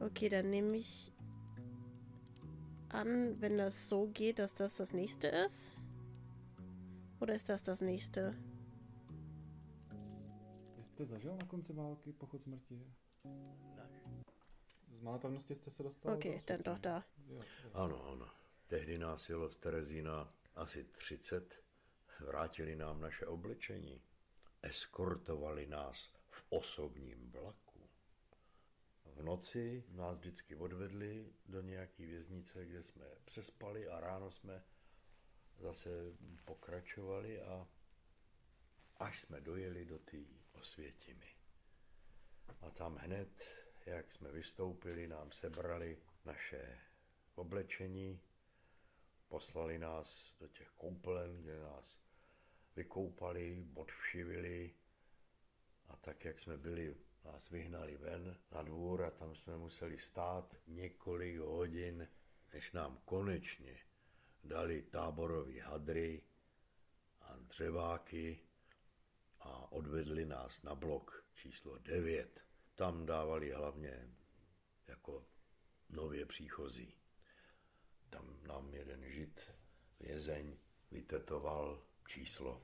Okay, dann nehme ich an, wenn das so geht, dass das das nächste ist. Oder ist das das nächste? Jste zažil na konci války pochod smrti? Ne. Z malé pevnosti jste se dostal? Okay, dann doch da. Jo, jo. Ano, ano. Tehdy nás jelo z Terezína asi 30. Vrátili nám naše oblečení. Eskortovali nás v osobním vlaku. V noci nás vždycky odvedli do nějaký věznice, kde jsme přespali a ráno jsme zase pokračovali a až jsme dojeli do té Osvětimi. A tam hned, jak jsme vystoupili, nám sebrali naše oblečení, poslali nás do těch koupelen, kde nás vykoupali, odvšivili a tak, jak jsme byli, nás vyhnali ven na dvůr a tam jsme museli stát několik hodin, než nám konečně dali táborový hadry a dřeváky a odvedli nás na blok číslo 9. Tam dávali hlavně jako nově příchozí. Tam nám jeden žid, vězeň, vytetoval číslo.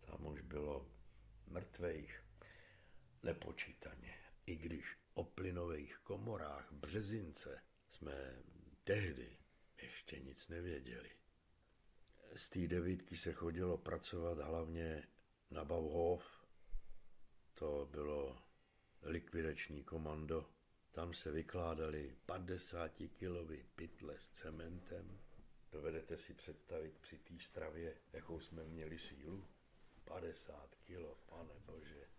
Tam už bylo mrtvejch nepočítaně. I když o plynových komorách Březince jsme tehdy ještě nic nevěděli. Z té devítky se chodilo pracovat hlavně na Bauhof. To bylo likvidační komando. Tam se vykládali 50 kilový pytle s cementem. Dovedete si představit při té stravě, jakou jsme měli sílu? 50 kilo, pane bože.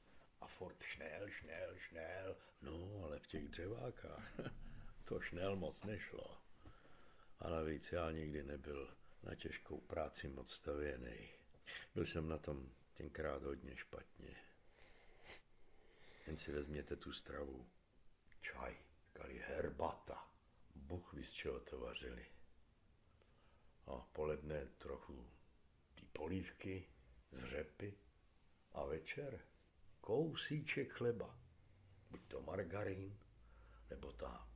Furt šnel, šnel, šnel. No, ale v těch dřevákách to šnel moc nešlo. A navíc já nikdy nebyl na těžkou práci moc stavěný. Byl jsem na tom tenkrát hodně špatně. Jen si vezměte tu stravu. Čaj, kali herbata. Bůh ví, z čeho to vařili. A poledne trochu ty polívky z řepy a večer kousíček chleba. Buď to margarín, nebo ta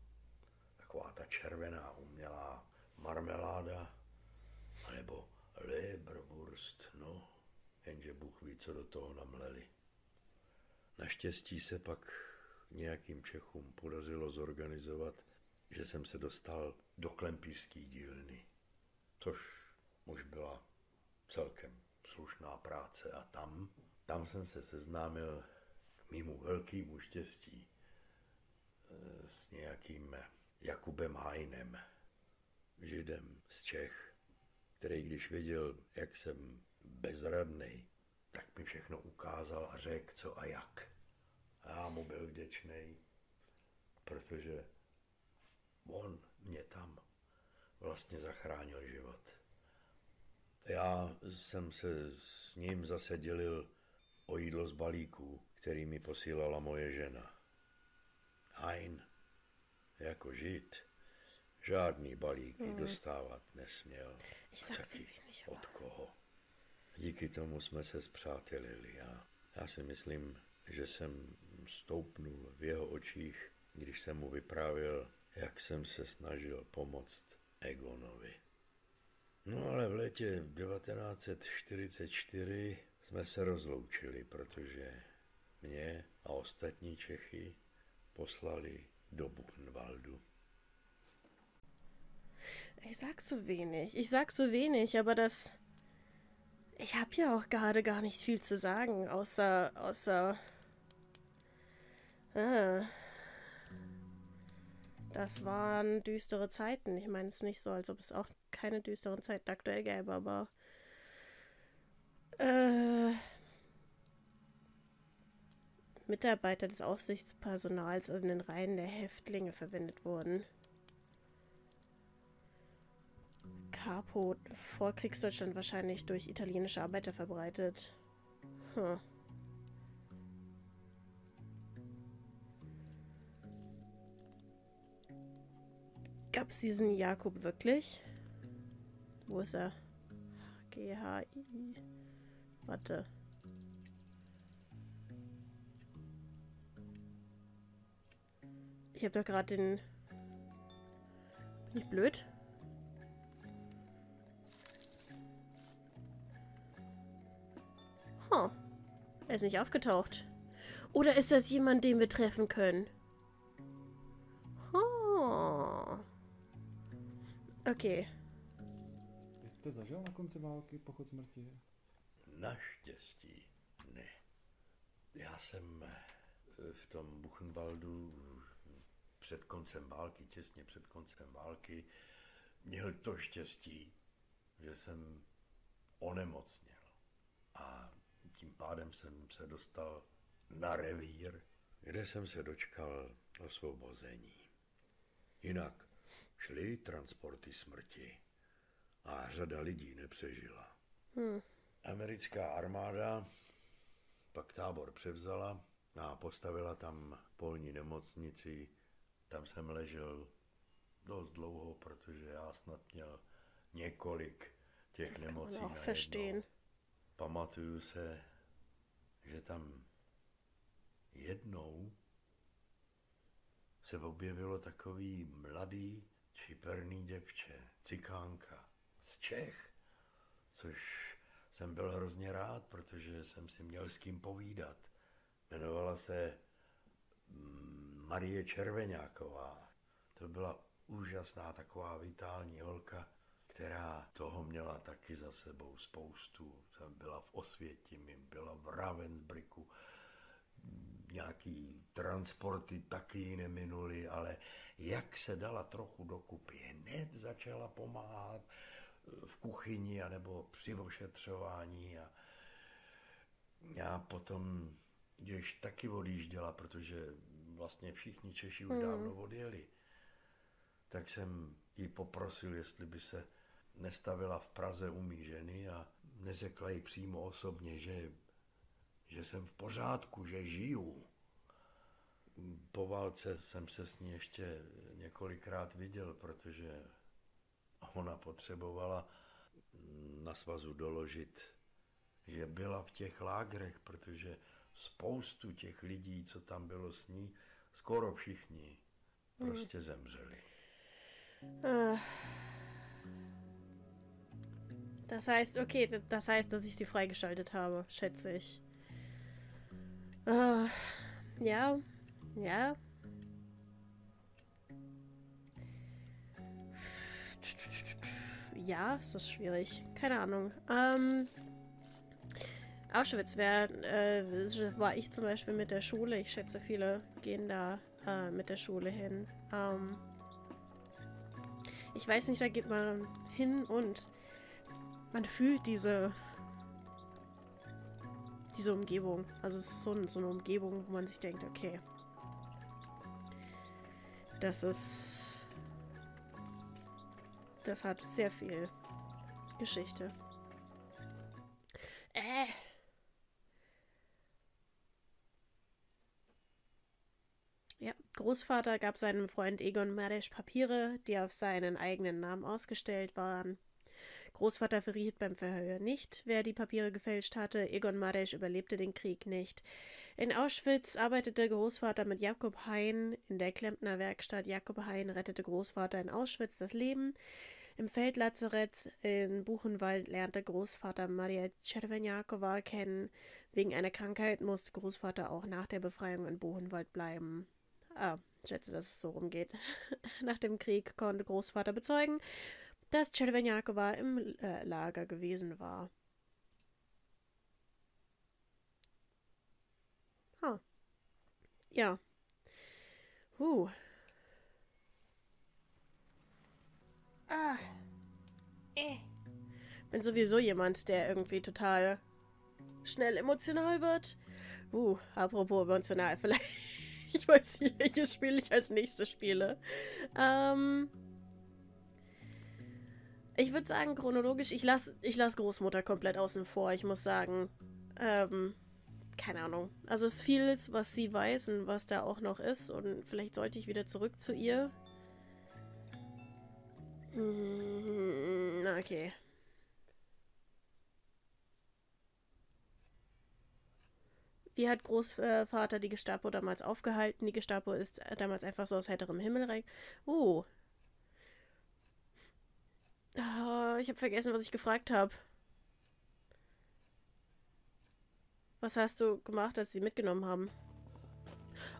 taková ta červená umělá marmeláda, nebo Leberwurst, no, jenže Bůh ví, co do toho namleli. Naštěstí se pak nějakým Čechům podařilo zorganizovat, že jsem se dostal do klempířské dílny, což už byla celkem slušná práce a tam, tam jsem se seznámil k mýmu velkému štěstí eh, s nějakým Jakubem Hajnem, židem z Čech, který když viděl, jak jsem bezradný, tak mi všechno ukázal a řekl, co a jak. A já mu byl vděčný, protože on mě tam vlastně zachránil život. Já jsem se s ním zase dělil o jídlo z balíků, který mi posílala moje žena. Hein, jako žid, žádný balíky Mhm. dostávat nesměl. Taky Od koho? Díky tomu jsme se zpřátelili a já si myslím, že jsem stoupnul v jeho očích, když jsem mu vyprávěl, jak jsem se snažil pomoct Egonovi. No ale v létě 1944 jsme se rozloučili, protože mě a ostatní Čechy poslali do Buchenwaldu. Ich sag so wenig. Ich sag so wenig, aber das. Ich habe ja auch gerade gar nicht viel zu sagen, außer. außer. Ah. Das waren düstere Zeiten. Ich meine es nicht so, als ob es auch keine düsteren Zeiten aktuell gäbe, aber. Äh, Mitarbeiter des Aufsichtspersonals also in den Reihen der Häftlinge verwendet wurden. Capo vor Kriegsdeutschland wahrscheinlich durch italienische Arbeiter verbreitet. Hm. Gab es diesen Jakob wirklich? Wo ist er? G-H-I. Warte. Ich habe doch gerade den... Bin ich blöd? Huh. Er ist nicht aufgetaucht. Oder ist das jemand, den wir treffen können? Huh. Okay. Jste zažil na konci války pochod smrti? Naštěstí ne. Já jsem eh, v tom Buchenwaldu před koncem války, těsně před koncem války, měl to štěstí, že jsem onemocněl. A tím pádem jsem se dostal na revír, kde jsem se dočkal osvobození. Jinak šly transporty smrti a řada lidí nepřežila. Hmm. Americká armáda pak tábor převzala a postavila tam polní nemocnici. Tam jsem ležel dost dlouho, protože já snad měl několik těch man nemocí verstehen. Pamatuju se, že tam jednou se objevilo takový mladý, šiperný děvče, cikánka z Čech, jsem byl hrozně rád, protože jsem si měl s kým povídat. Jmenovala se mm, Marie Červeňáková. To byla úžasná taková vitální holka, která toho měla taky za sebou spoustu. Jsem byla v Osvětimi, byla v Ravensbricku, nějaký transporty taky neminuli, ale jak se dala trochu dokupy, hned začala pomáhat v kuchyni anebo při ošetřování a já potom, když taky odjížděla, protože vlastně všichni Češi už dávno odjeli, tak jsem ji poprosil, jestli by se nestavila v Praze u mý ženy a neřekla jí přímo osobně, že, že jsem v pořádku, že žiju. Po válce jsem se s ní ještě několikrát viděl, protože ona potřebovala na svazu doložit, že byla v těch lágrech, protože spoustu těch lidí, co tam bylo s ní, skoro všichni prostě zemřeli. Äh. Das heißt, okay, das heißt, dass ich sie freigeschaltet habe, schätze ich. Äh, ja, ja. Ja, ist das schwierig. Keine Ahnung. Ähm, Auschwitz wär, äh, war ich zum Beispiel mit der Schule. Ich schätze, viele gehen da äh, mit der Schule hin. Ähm, ich weiß nicht, da geht man hin und man fühlt diese diese Umgebung. Also es ist so, so eine Umgebung, wo man sich denkt, okay, das ist das hat sehr viel Geschichte. Äh. Ja, Großvater gab seinem Freund Egon Madesch Papiere, die auf seinen eigenen Namen ausgestellt waren. Großvater verriet beim Verhör nicht, wer die Papiere gefälscht hatte. Egon Madesch überlebte den Krieg nicht. In Auschwitz arbeitete Großvater mit Jakob Hein in der Klempnerwerkstatt. Jakob Hein rettete Großvater in Auschwitz das Leben. Im Feldlazarett in Buchenwald lernte Großvater Maria Czerwenjakowa kennen. Wegen einer Krankheit musste Großvater auch nach der Befreiung in Buchenwald bleiben. Ah, ich schätze, dass es so rumgeht. Nach dem Krieg konnte Großvater bezeugen, dass Czerwenjakowa im äh, Lager gewesen war. Ah. Ja. Huh. Ah. Äh. Bin sowieso jemand, der irgendwie total schnell emotional wird. Uh, apropos emotional, vielleicht. Ich weiß nicht, welches Spiel ich als nächstes spiele. Ähm. Ich würde sagen, chronologisch, ich lasse ich lass Großmutter komplett außen vor. Ich muss sagen, ähm, keine Ahnung. Also es ist vieles, was sie weiß und was da auch noch ist. Und vielleicht sollte ich wieder zurück zu ihr. Mm, okay. Wie hat Großvater die Gestapo damals aufgehalten? Die Gestapo ist damals einfach so aus heiterem Himmel. Uh. Oh, ich habe vergessen, was ich gefragt habe. Was hast du gemacht, als sie mitgenommen haben?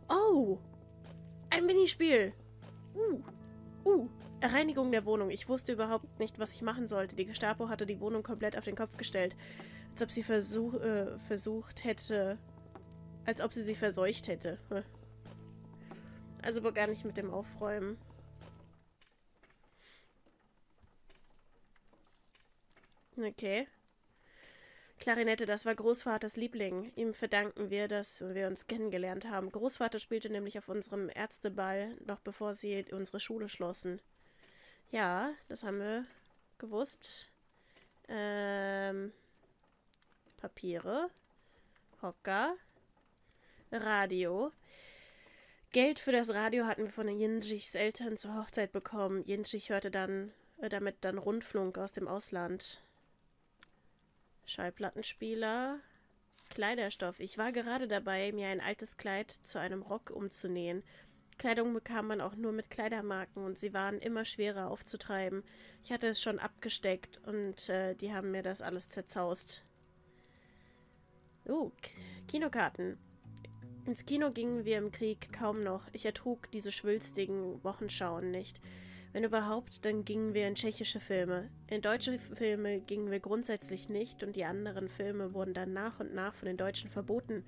Oh! Ein Minispiel! Uh! Uh! Reinigung der Wohnung. Ich wusste überhaupt nicht, was ich machen sollte. Die Gestapo hatte die Wohnung komplett auf den Kopf gestellt. Als ob sie versuch, äh, versucht hätte. Als ob sie sie verseucht hätte. Also begann ich mit dem Aufräumen. Okay. Klarinette, das war Großvaters Liebling. Ihm verdanken wir, dass wir uns kennengelernt haben. Großvater spielte nämlich auf unserem Ärzteball, noch bevor sie unsere Schule schlossen. Ja, das haben wir gewusst. Ähm, Papiere, Hocker, Radio. Geld für das Radio hatten wir von Jinjichs Eltern zur Hochzeit bekommen. Jinjich hörte dann äh, damit dann Rundflunk aus dem Ausland. Schallplattenspieler, Kleiderstoff. Ich war gerade dabei, mir ein altes Kleid zu einem Rock umzunähen. Kleidung bekam man auch nur mit Kleidermarken und sie waren immer schwerer aufzutreiben. Ich hatte es schon abgesteckt und äh, die haben mir das alles zerzaust. Uh, Kinokarten. Ins Kino gingen wir im Krieg kaum noch. Ich ertrug diese schwülstigen Wochenschauen nicht. Wenn überhaupt, dann gingen wir in tschechische Filme. In deutsche Filme gingen wir grundsätzlich nicht und die anderen Filme wurden dann nach und nach von den Deutschen verboten.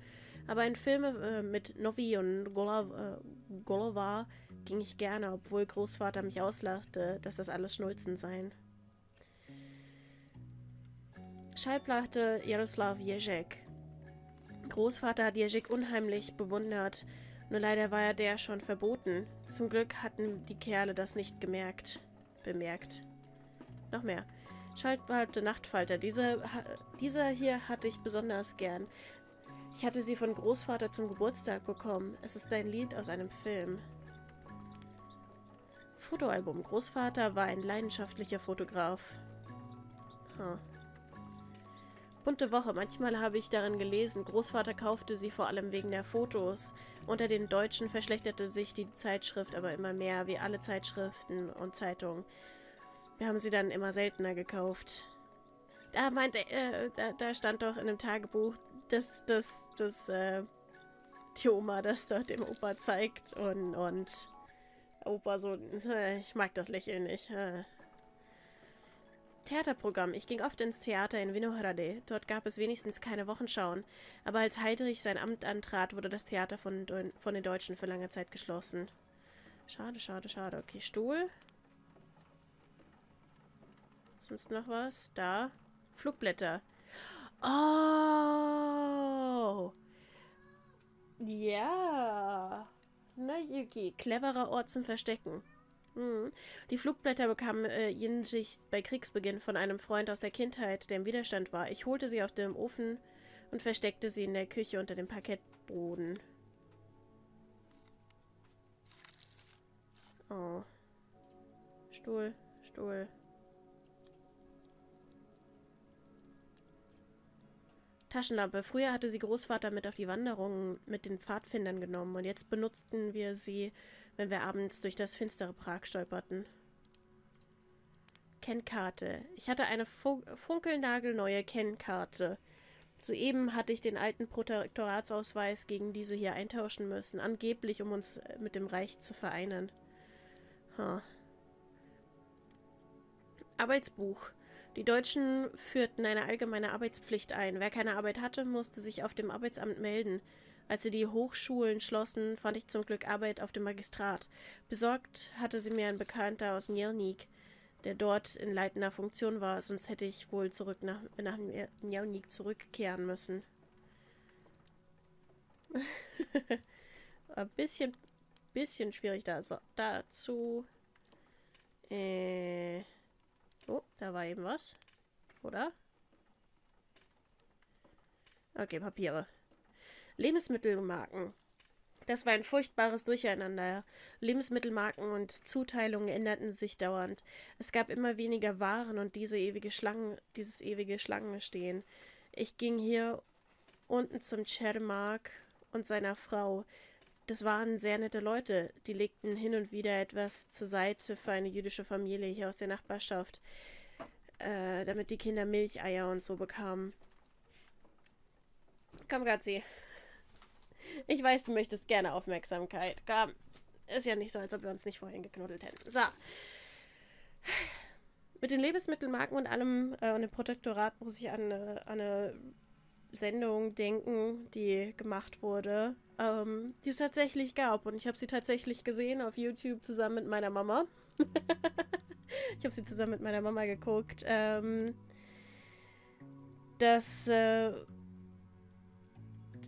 Aber in Filme äh, mit Novi und äh, Golova ging ich gerne, obwohl Großvater mich auslachte, dass das alles Schnulzen seien. Schallplatte Jaroslav Ježek. Großvater hat Ježek unheimlich bewundert, nur leider war er der schon verboten. Zum Glück hatten die Kerle das nicht gemerkt. Bemerkt. Noch mehr. Schallplatte Nachtfalter. Diese, dieser hier hatte ich besonders gern. Ich hatte sie von Großvater zum Geburtstag bekommen. Es ist ein Lied aus einem Film. Fotoalbum. Großvater war ein leidenschaftlicher Fotograf. Huh. Bunte Woche. Manchmal habe ich darin gelesen, Großvater kaufte sie vor allem wegen der Fotos. Unter den Deutschen verschlechterte sich die Zeitschrift aber immer mehr, wie alle Zeitschriften und Zeitungen. Wir haben sie dann immer seltener gekauft. Da meinte, äh, da, da, stand doch in dem Tagebuch, dass, dass, dass äh, die Oma das dort dem Opa zeigt und, und Opa so, ich mag das Lächeln nicht. Äh. Theaterprogramm. Ich ging oft ins Theater in Vinohrade. Dort gab es wenigstens keine Wochenschauen. Aber als Heidrich sein Amt antrat, wurde das Theater von, von den Deutschen für lange Zeit geschlossen. Schade, schade, schade. Okay, Stuhl. Sonst noch was? Da. Flugblätter. Oh! Ja. Na, Yuki. Cleverer Ort zum Verstecken. Hm. Die Flugblätter bekam äh, Jinjich bei Kriegsbeginn von einem Freund aus der Kindheit, der im Widerstand war. Ich holte sie aus dem Ofen und versteckte sie in der Küche unter dem Parkettboden. Oh. Stuhl, Stuhl. Taschenlampe. Früher hatte sie Großvater mit auf die Wanderungen mit den Pfadfindern genommen und jetzt benutzten wir sie, wenn wir abends durch das finstere Prag stolperten. Kennkarte. Ich hatte eine funkelnagelneue Kennkarte. Soeben hatte ich den alten Protektoratsausweis gegen diese hier eintauschen müssen, angeblich um uns mit dem Reich zu vereinen. Huh. Arbeitsbuch. Die Deutschen führten eine allgemeine Arbeitspflicht ein. Wer keine Arbeit hatte, musste sich auf dem Arbeitsamt melden. Als sie die Hochschulen schlossen, fand ich zum Glück Arbeit auf dem Magistrat. Besorgt hatte sie mir ein Bekannter aus Miernik, der dort in leitender Funktion war, sonst hätte ich wohl zurück nach, nach Miernik zurückkehren müssen. ein bisschen, bisschen schwierig da. So, dazu. Äh. Oh, da war eben was. Oder? Okay, Papiere. Lebensmittelmarken. Das war ein furchtbares Durcheinander. Lebensmittelmarken und Zuteilungen änderten sich dauernd. Es gab immer weniger Waren und diese ewige Schlangen, dieses ewige Schlangenstehen. Ich ging hier unten zum Czermak und seiner Frau. Das waren sehr nette Leute. Die legten hin und wieder etwas zur Seite für eine jüdische Familie hier aus der Nachbarschaft, äh, damit die Kinder Milcheier und so bekamen. Komm, Gatzi. Ich weiß, du möchtest gerne Aufmerksamkeit. Komm. Ist ja nicht so, als ob wir uns nicht vorhin geknuddelt hätten. So. Mit den Lebensmittelmarken und allem äh, und dem Protektorat muss ich an, an eine Sendung denken, die gemacht wurde, ähm, die es tatsächlich gab. Und ich habe sie tatsächlich gesehen auf YouTube zusammen mit meiner Mama. ich habe sie zusammen mit meiner Mama geguckt. Ähm, das, äh,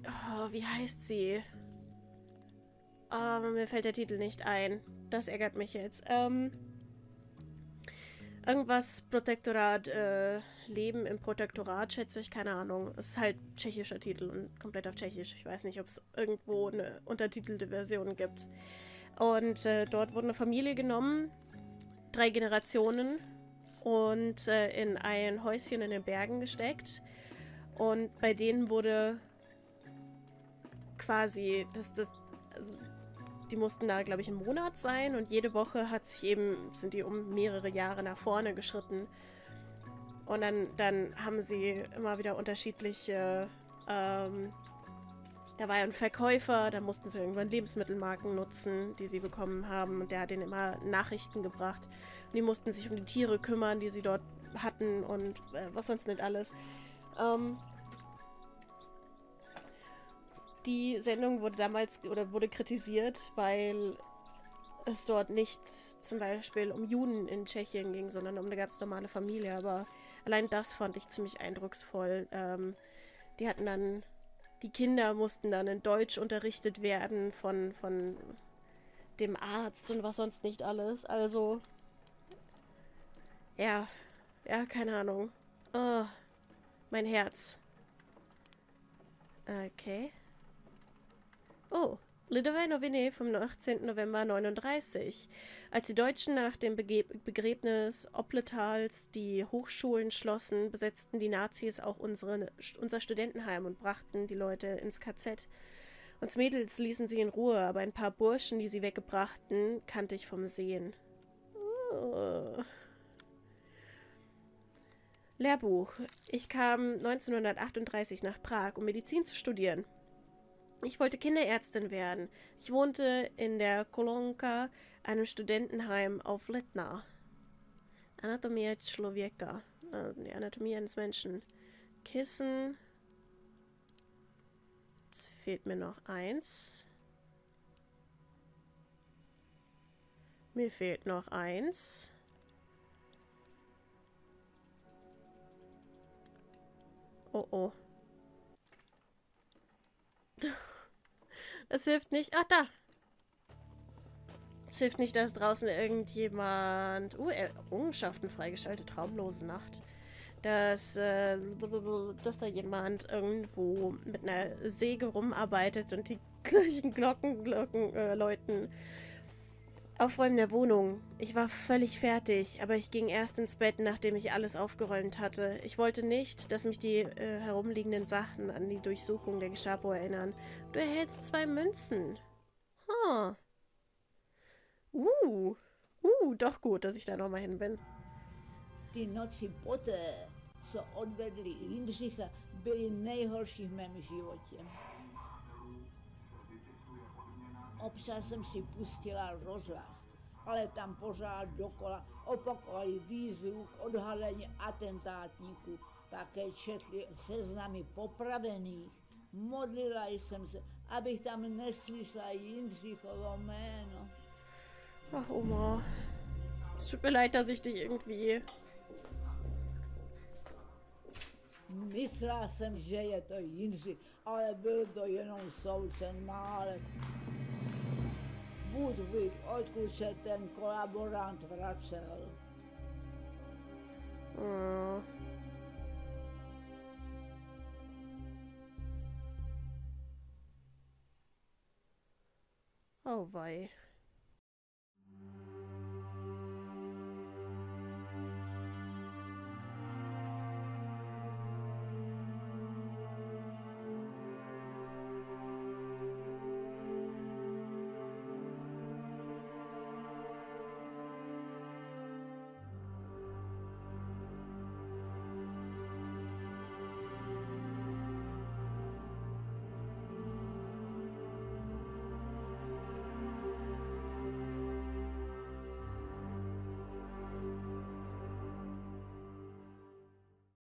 oh, wie heißt sie? Oh, mir fällt der Titel nicht ein. Das ärgert mich jetzt. Ähm, irgendwas Protektorat, äh, Leben im Protektorat, schätze ich, keine Ahnung. Es ist halt tschechischer Titel und komplett auf Tschechisch. Ich weiß nicht, ob es irgendwo eine untertitelte Version gibt. Und äh, dort wurde eine Familie genommen, drei Generationen, und äh, in ein Häuschen in den Bergen gesteckt. Und bei denen wurde quasi, das, das, also die mussten da, glaube ich, einen Monat sein und jede Woche hat sich eben, sind die um mehrere Jahre nach vorne geschritten. Und dann, dann haben sie immer wieder unterschiedliche, ähm, da war ja ein Verkäufer, da mussten sie irgendwann Lebensmittelmarken nutzen, die sie bekommen haben. Und der hat ihnen immer Nachrichten gebracht. Und die mussten sich um die Tiere kümmern, die sie dort hatten und äh, was sonst nicht alles. Ähm, die Sendung wurde damals oder wurde kritisiert, weil es dort nicht zum Beispiel um Juden in Tschechien ging, sondern um eine ganz normale Familie. Aber allein das fand ich ziemlich eindrucksvoll. Ähm, die hatten dann, die Kinder mussten dann in Deutsch unterrichtet werden von, von dem Arzt und was sonst nicht alles. Also, ja, ja, keine Ahnung. Oh, mein Herz. Okay. Lidové Noviny vom 18. November 39. Als die Deutschen nach dem Bege Begräbnis Opletals die Hochschulen schlossen, besetzten die Nazis auch unsere, unser Studentenheim und brachten die Leute ins KZ. Uns Mädels ließen sie in Ruhe, aber ein paar Burschen, die sie weggebrachten, kannte ich vom Sehen. Oh. Lehrbuch. Ich kam 1938 nach Prag, um Medizin zu studieren. Ich wollte Kinderärztin werden. Ich wohnte in der Kolonka, einem Studentenheim auf Letna. Anatomie Člověka. Äh, die Anatomie eines Menschen. Kissen. Jetzt fehlt mir noch eins. Mir fehlt noch eins. Oh oh. Es hilft nicht. Ach, da. Es hilft nicht, dass draußen irgendjemand... Uh, Errungenschaften freigeschaltet. Traumlose Nacht. Dass, äh, dass da jemand irgendwo mit einer Säge rumarbeitet und die gleichen Glocken, Glocken äh, läuten. Aufräumen der Wohnung. Ich war völlig fertig, aber ich ging erst ins Bett, nachdem ich alles aufgeräumt hatte. Ich wollte nicht, dass mich die äh, herumliegenden Sachen an die Durchsuchung der Gestapo erinnern. Du erhältst zwei Münzen. Huh. Uh. Uh, doch gut, dass ich da nochmal hin bin. Die noci poté, co odvedli Jindřicha, byly nejhorší v mém životě. Občas jsem si pustila rozhlas, ale tam pořád dokola opakovali výzvu k odhalení atentátníků. Také četli seznamy popravených. Modlila jsem se, abych tam neslyšela Jindřichovo jméno. Ach, Oma. Es tut mir leid, dass ich dich irgendwie... Myslela jsem, že je to Jindřich, ale byl to jenom soucen Málek. Ví, odkud se ten kolaborant vracel. Mm. Oh wei.